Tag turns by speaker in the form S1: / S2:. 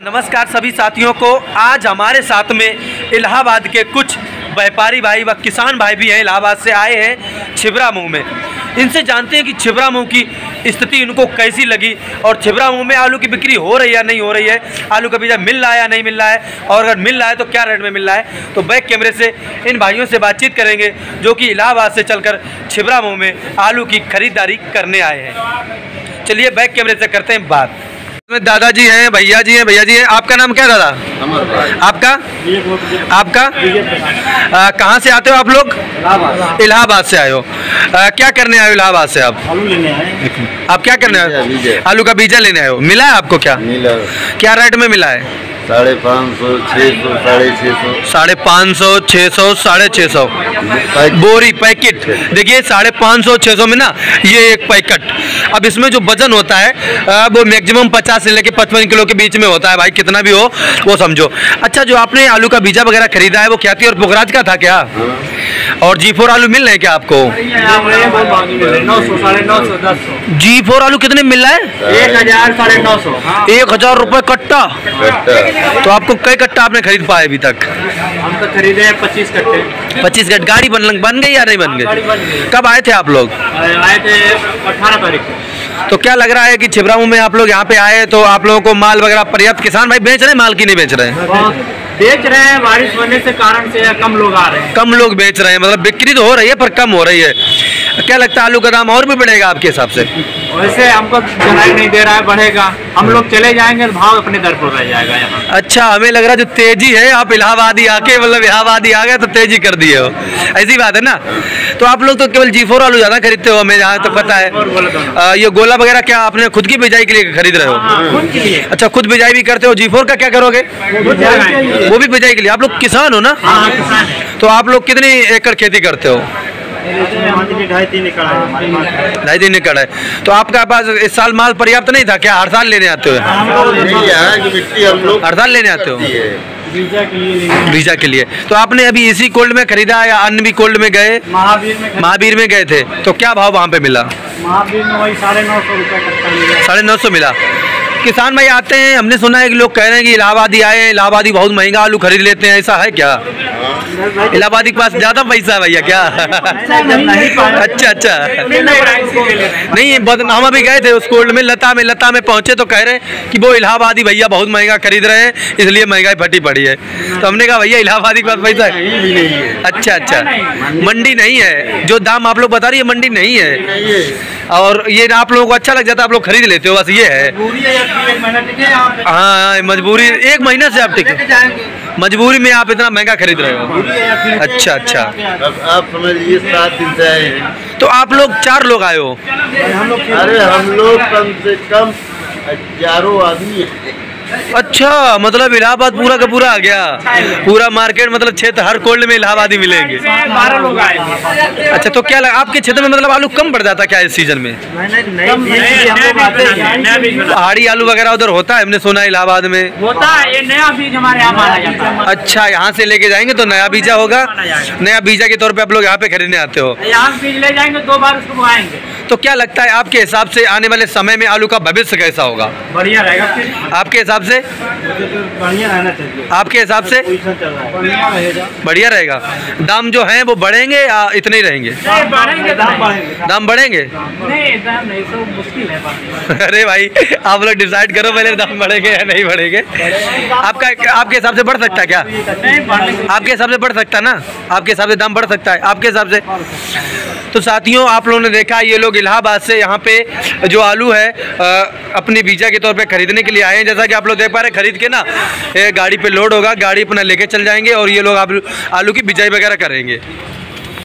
S1: नमस्कार सभी साथियों को। आज हमारे साथ में इलाहाबाद के कुछ व्यापारी भाई व किसान भाई भी हैं, इलाहाबाद से आए हैं छिबरा मुँह में। इनसे जानते हैं कि छिबरा मुँह की स्थिति इनको कैसी लगी और छिबरा मुँह में आलू की बिक्री हो रही है नहीं हो रही है? आलू का बीजा मिल रहा है या नहीं मिल रहा है? और अगर मिल रहा है तो क्या रेट में मिल रहा है? तो बैक कैमरे से इन भाइयों से बातचीत करेंगे, जो कि इलाहाबाद से चलकर छिबरा मुँह में आलू की खरीदारी करने आए हैं। चलिए बैक कैमरे से करते हैं बात। इसमें दादाजी हैं भैया जी हैं भैया जी हैं। आपका नाम क्या है दादा? आपका? आपका? कहाँ से आते हो आप लोग? इलाहाबाद। से आए हो। आ, क्या करने आए हो इलाहाबाद से आप?
S2: आलू लेने आए।
S1: आप क्या करने आए हो? आलू का बीजा लेने आए हो। मिला है आपको क्या?
S3: मिला।
S1: क्या रेट में मिला है?
S3: साढ़े पाँच सौ छः सौ साढ़े छः सौ।
S1: साढ़े पाँच सौ छः सौ साढ़े छः सौ। बोरी पैकेट। देखिए साढ़े पाँच सौ छः सौ में ना ये एक पैकेट। अब इसमें जो वज़न होता है वो मैक्सिमम पचास से लेके पचपन किलो के बीच में होता है भाई कितना भी हो वो समझो। अच्छा जो आपने आलू का बीजा वगैरह खरीदा है वो क्या थी और पुखराज का था क्या? और जी फोर आलू मिल रहे हैं क्या आपको? जी फोर आलू कितने मिल रहा है?
S2: एक हज़ार साढ़े नौ सौ
S1: एक हज़ार रुपये कट्टा। तो आपको कई कट्टा आपने खरीद पाए अभी तक?
S2: हम तो खरीदे हैं पच्चीस कट्टे।
S1: पच्चीस गट गाड़ी बन बन गई या नहीं बन गई? कब आए थे आप लोग?
S2: आए थे अठारह तारीख
S1: तो क्या लग रहा है कि छिबराऊ में आप लोग यहाँ पे आए तो आप लोगों को माल वगैरह पर्याप्त किसान भाई बेच रहे हैं, माल की नहीं बेच रहे हैं?
S2: बेच रहे हैं, बारिश होने से कारण से कम लोग आ रहे हैं?
S1: कम लोग बेच रहे हैं मतलब बिक्री तो हो रही है, पर कम हो रही है। क्या लगता है आलू का दाम और भी बढ़ेगा आपके हिसाब से?
S2: वैसे हमको जनाई नहीं दे रहा है बढ़ेगा। हम लोग चले जाएँगे तो भाव अपने दर पर रह जाएगा यहाँ।
S1: अच्छा हमें लग रहा है जो तेज़ी है आप इलाहाबादी आके मतलब इलाहाबादी आ गए तो तेज़ी कर दिए हो। ऐसी बात है ना? तो आप लोग तो केवल जी फोर आलू ज़्यादा खरीदते हो हमें जहाँ तक पता है।
S2: बोले दोनों
S1: आ, ये गोला वगैरह क्या आपने खुद की बिजाई के लिए खरीद रहे हो?
S2: हाँ, लिए।
S1: अच्छा खुद बिजाई भी करते हो जी फोर का क्या करोगे? वो भी बिजाई के लिए। आप लोग किसान हो ना?
S2: हाँ किसान
S1: तो आप लोग कितनी एकड़ खेती करते हो?
S2: ढाई तीन एकड़ है।
S1: ढाई तीन एकड़ है तो आपका पास इस साल माल पर्याप्त नहीं था क्या? हर साल लेने आते हो?
S2: हम लोग
S3: नहीं यहाँ की मिट्टी हम लोग
S1: हर साल लेने आते हो?
S2: वीज़ा के लिए।
S1: वीज़ा के लिए तो आपने अभी इसी कोल्ड में खरीदा या अन्य भी कोल्ड में गए?
S2: महावीर में
S1: महावीर में गए थे। तो क्या भाव वहाँ पे मिला?
S2: महावीर में वही साढ़े नौ सौ रुपया
S1: साढ़े नौ सौ मिला। किसान भाई आते हैं, हमने सुना है कि लोग कह रहे हैं कि इलाहाबादी आए इलाहाबादी बहुत महँगा आलू खरीद लेते हैं, ऐसा है क्या? इलाहाबादी के पास ज़्यादा पैसा है भैया क्या? अच्छा अच्छा। नहीं हम अभी गए थे उस कोल्ड में, लता में लता में पहुँचे तो कह रहे हैं कि वो इलाहाबादी भैया बहुत महँगा खरीद रहे हैं, इसलिए महँगाई फटी पड़ी है। तो हमने कहा, भैया, इलाहाबादी के पास पैसा अच्छा अच्छा। मंडी नहीं है। जो दाम आप लोग बता रही है, मंडी नहीं है। और ये आप लोगों को अच्छा लग जाता है आप लोग खरीद लेते हो, बस ये है। हाँ मजबूरी एक महीना से आप टिके। मजबूरी में आप इतना महँगा खरीद रहे हो। अच्छा अच्छा।
S3: अब आप समझ लीजिए सात दिन से आए हैं।
S1: तो आप लोग चार लोग आए हो?
S3: अरे हम लोग कम से कम हज़ारों आदमी हैं।
S1: अच्छा मतलब इलाहाबाद पूरा का पूरा आ गया। पूरा मार्केट मतलब क्षेत्र हर कोल्ड में इलाहाबादी मिलेंगे।
S2: बारह लोग आए।
S1: अच्छा तो क्या लगा आपके क्षेत्र में मतलब आलू कम पड़ जाता क्या इस सीज़न में? पहाड़ी आलू वगैरह उधर होता है हमने सुना है इलाहाबाद में।
S2: होता है ये नया बीज हमारे यहाँ माना जाता है।
S1: अच्छा यहाँ से लेके जाएँगे तो नया बीजा होगा। नया बीजा के तौर पर आप लोग यहाँ पे खरीदने आते हो।
S2: यहाँ बीज ले जाएँगे दो बार उसको
S1: तो क्या लगता है आपके हिसाब से आने वाले समय में आलू का भविष्य कैसा होगा?
S2: बढ़िया रहेगा।
S1: आपके हिसाब से?
S2: बढ़िया रहना चाहिए।
S1: आपके हिसाब से?
S2: बढ़िया रहेगा।
S1: दाम जो है वो बढ़ेंगे या इतने ही रहेंगे?
S2: दाम बढ़ेंगे।
S1: दाम बढ़ेंगे?
S2: बात
S1: अरे भाई आप लोग डिसाइड करो पहले दाम बढ़ेंगे या नहीं बढ़ेंगे। आपका आपके हिसाब से बढ़ सकता है क्या? आपके हिसाब से बढ़ सकता है ना? आपके हिसाब से दाम बढ़ सकता है। आपके हिसाब से? तो साथियों आप लोगों ने देखा ये लोग इलाहाबाद से यहाँ पे जो आलू है अपनी बीजा के तौर पे खरीदने के लिए आए हैं। जैसा कि आप लोग देख पा रहे हैं, खरीद के ना गाड़ी पे लोड होगा, गाड़ी अपना लेके चल जाएँगे और ये लोग आलू की बिजाई वगैरह करेंगे।